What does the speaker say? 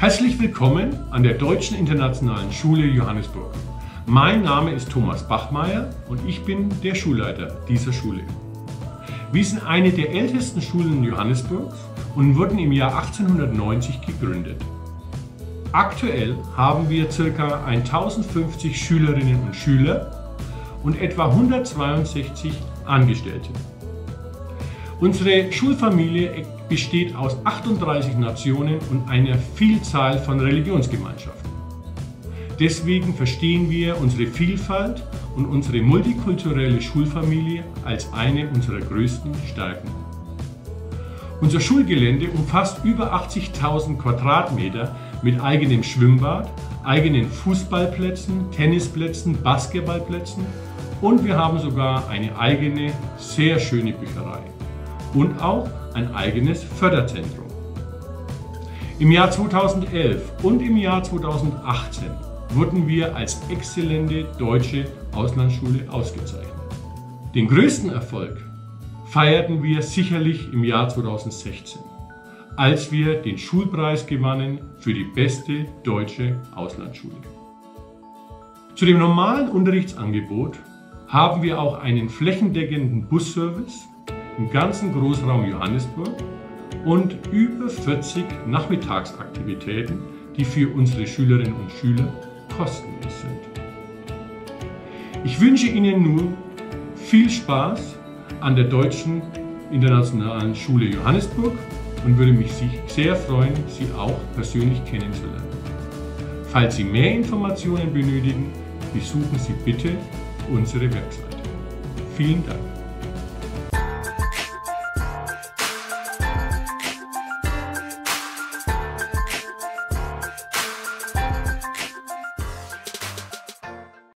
Herzlich willkommen an der Deutschen Internationalen Schule Johannesburg. Mein Name ist Thomas Bachmeier und ich bin der Schulleiter dieser Schule. Wir sind eine der ältesten Schulen Johannesburgs und wurden im Jahr 1890 gegründet. Aktuell haben wir ca. 1050 Schülerinnen und Schüler und etwa 162 Angestellte. Unsere Schulfamilie besteht aus 38 Nationen und einer Vielzahl von Religionsgemeinschaften. Deswegen verstehen wir unsere Vielfalt und unsere multikulturelle Schulfamilie als eine unserer größten Stärken. Unser Schulgelände umfasst über 80.000 Quadratmeter mit eigenem Schwimmbad, eigenen Fußballplätzen, Tennisplätzen, Basketballplätzen und wir haben sogar eine eigene, sehr schöne Bücherei und auch ein eigenes Förderzentrum. Im Jahr 2011 und im Jahr 2018 wurden wir als exzellente deutsche Auslandsschule ausgezeichnet. Den größten Erfolg feierten wir sicherlich im Jahr 2016, als wir den Schulpreis gewannen für die beste deutsche Auslandsschule. Zu dem normalen Unterrichtsangebot haben wir auch einen flächendeckenden Busservice im ganzen Großraum Johannesburg und über 40 Nachmittagsaktivitäten, die für unsere Schülerinnen und Schüler kostenlos sind. Ich wünsche Ihnen nun viel Spaß an der Deutschen Internationalen Schule Johannesburg und würde mich sehr freuen, Sie auch persönlich kennenzulernen. Falls Sie mehr Informationen benötigen, besuchen Sie bitte unsere Webseite. Vielen Dank.